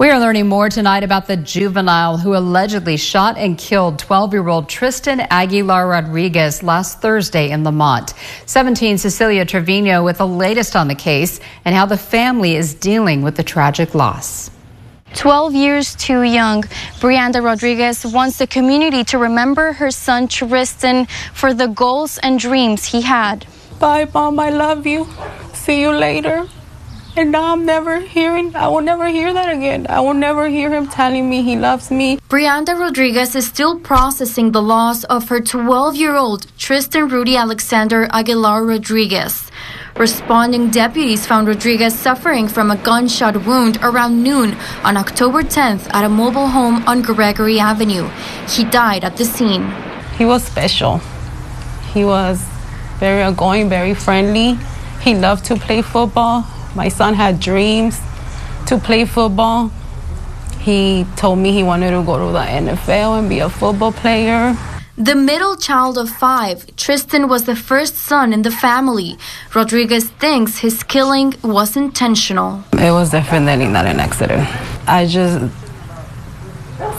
We are learning more tonight about the juvenile who allegedly shot and killed 12 year old Tristan Aguilar Rodriguez last Thursday in Lamont. 17 Cecilia Trevino with the latest on the case and how the family is dealing with the tragic loss. 12 years too young, Brianda Rodriguez wants the community to remember her son Tristan for the goals and dreams he had. Bye, Mom. I love you. See you later. And now I'm never hearing, I will never hear that again. I will never hear him telling me he loves me. Brianda Rodriguez is still processing the loss of her 12 year old Tristan Rudy Alexander Aguilar Rodriguez. Responding deputies found Rodriguez suffering from a gunshot wound around noon on October 10th at a mobile home on Gregory Avenue. He died at the scene. He was special. He was very uh, outgoing, very friendly. He loved to play football. My son had dreams to play football. He told me he wanted to go to the NFL and be a football player. The middle child of five, Tristan was the first son in the family. Rodriguez thinks his killing was intentional. It was definitely not an accident. I just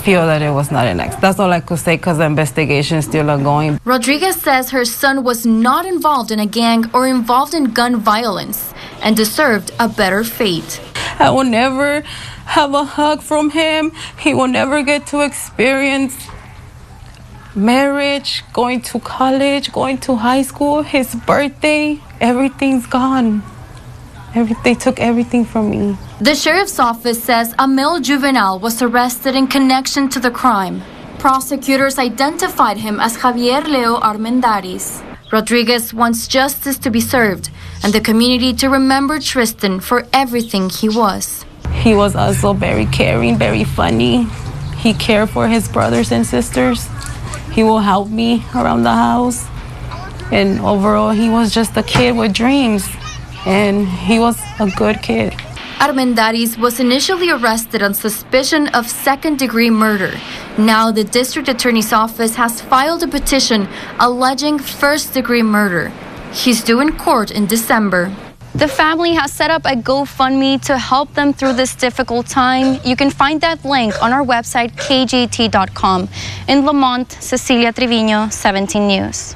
feel that it was not an accident. That's all I could say because the investigation is still ongoing. Rodriguez says her son was not involved in a gang or involved in gun violence and deserved a better fate. I will never have a hug from him. He will never get to experience marriage, going to college, going to high school, his birthday. Everything's gone. Every, they took everything from me. The sheriff's office says a male juvenile was arrested in connection to the crime. Prosecutors identified him as Javier Leo Armendariz. Rodriguez wants justice to be served and the community to remember Tristan for everything he was. He was also very caring, very funny. He cared for his brothers and sisters. He will help me around the house. And overall, he was just a kid with dreams. And he was a good kid. Armendariz was initially arrested on suspicion of second degree murder. Now, the district attorney's office has filed a petition alleging first degree murder. He's due in court in December. The family has set up a GoFundMe to help them through this difficult time. You can find that link on our website, kget.com. In Lamont, Cecilia Trevino, 17 News.